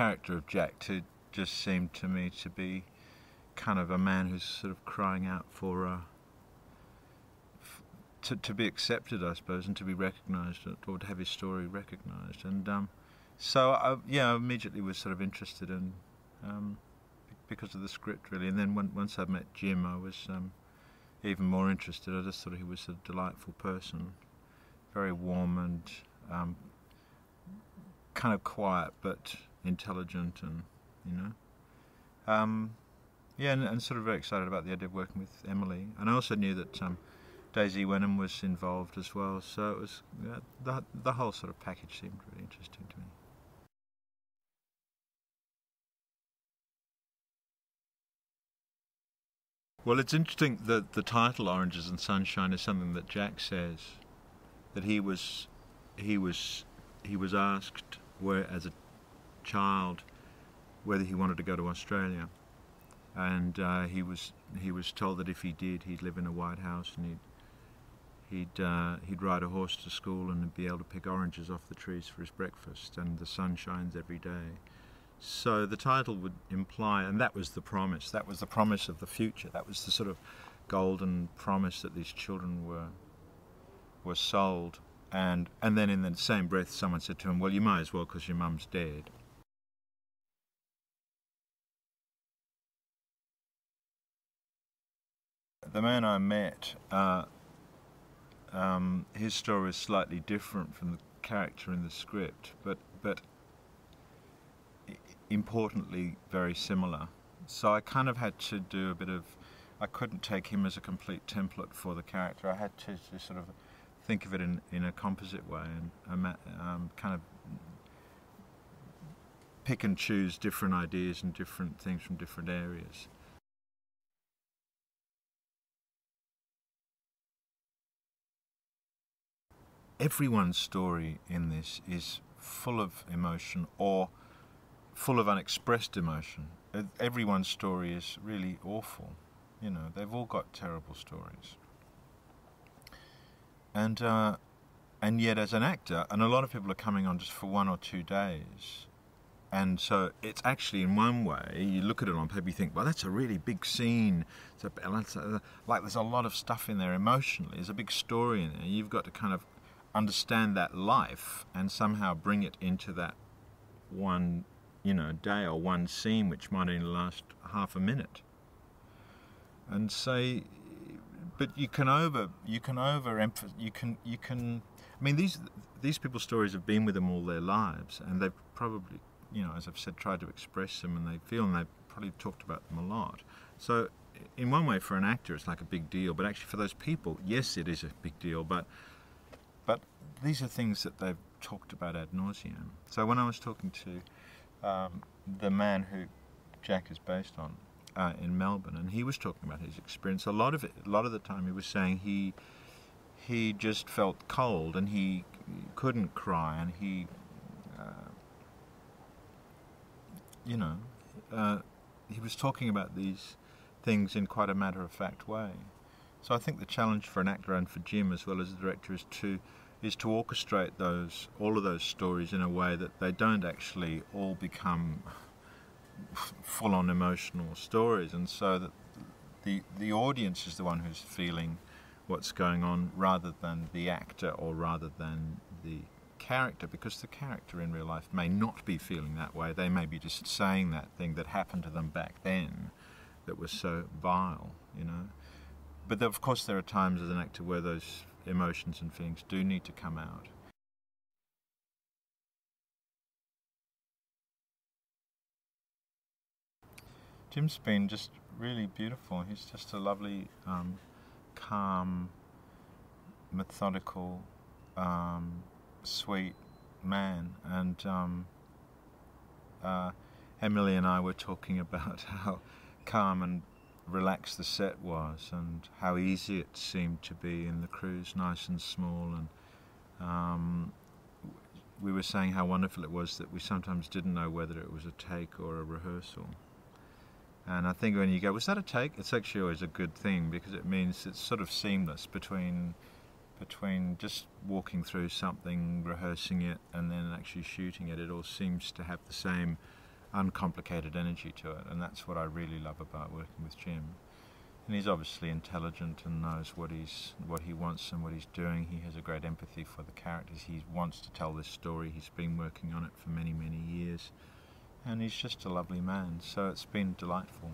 character of Jack to just seemed to me to be kind of a man who's sort of crying out for uh, f- to to be accepted, I suppose, and to be recognised or to have his story recognised. And um, so, I, yeah, I immediately was sort of interested in um, because of the script, really. And then when, once I met Jim, I was um, even more interested. I just thought he was a delightful person, very warm and um, kind of quiet, but intelligent, and you know. Um, yeah, and, and, sort of very excited about the idea of working with Emily. And I also knew that um, David Wenham was involved as well, so it was the the whole sort of package seemed really interesting to me. Well, it's interesting that the title "Oranges and Sunshine" is something that Jack says that he was he was he was asked where as a child whether he wanted to go to Australia, and uh, he was he was told that if he did, he'd live in a white house and he'd he'd uh, he'd ride a horse to school and be able to pick oranges off the trees for his breakfast, and the sun shines every day. So the title would imply, and that was the promise. That was the promise of the future. That was the sort of golden promise that these children were were sold. And and then in the same breath, someone said to him, "Well, you might as well because your mum's dead." The man I met, uh, um, his story is slightly different from the character in the script, but but importantly very similar. So I kind of had to do a bit of. I couldn't take him as a complete template for the character. I had to, sort of think of it in, in a composite way and um, kind of pick and choose different ideas and different things from different areas. Everyone's story in this is full of emotion or full of unexpressed emotion. Everyone's story is really awful. You know, they've all got terrible stories. And uh, and yet, as an actor, and a lot of people are coming on just for one or two days, and so it's actually in one way you look at it on paper, you think, well, that's a really big scene. It's a, like there's a lot of stuff in there emotionally. There's a big story in there. You've got to kind of understand that life and somehow bring it into that one, you know, day or one scene which might only last half a minute. And say, but you can over, you can overemphasize, you can, you can. I mean, these these people's stories have been with them all their lives, and they've probably, you know, as I've said, tried to express them, and they feel, and they've probably talked about them a lot. So, in one way, for an actor, it's like a big deal, but actually, for those people, yes, it is a big deal, but but these are things that they've talked about ad nauseum. So when I was talking to um, the man who Jack is based on uh, in Melbourne, and he was talking about his experience, a lot of it, a lot of the time, he was saying he he just felt cold and he couldn't cry and he, uh, you know, uh, he was talking about these things in quite a matter of fact way. So I think the challenge for an actor and for Jim as well as the director is to is to orchestrate those all of those stories in a way that they don't actually all become full on emotional stories. And so that the the audience is the one who's feeling what's going on rather than the actor or rather than the character because the character in real life may not be feeling that way. They may be just saying that thing that happened to them back then that was so vile you know but of course there are times as an actor where those emotions and feelings do need to come out. Jim's been just really beautiful. He's just a lovely, um, calm, methodical, um, sweet man. And um, uh, Emily and I were talking about how calm and relaxed the set was and how easy it seemed to be in the crew's, nice and small. And um, we were saying how wonderful it was that we sometimes didn't know whether it was a take or a rehearsal. And I think when you go, was that a take? It's actually always a good thing because it means it's sort of seamless between between just walking through something, rehearsing it, and then actually shooting it. It all seems to have the same uncomplicated energy to it, and that's what I really love about working with Jim. And he's obviously intelligent and knows what he's what he wants and what he's doing. He has a great empathy for the characters. He wants to tell this story. He's been working on it for many many years, and he's just a lovely man. So it's been delightful.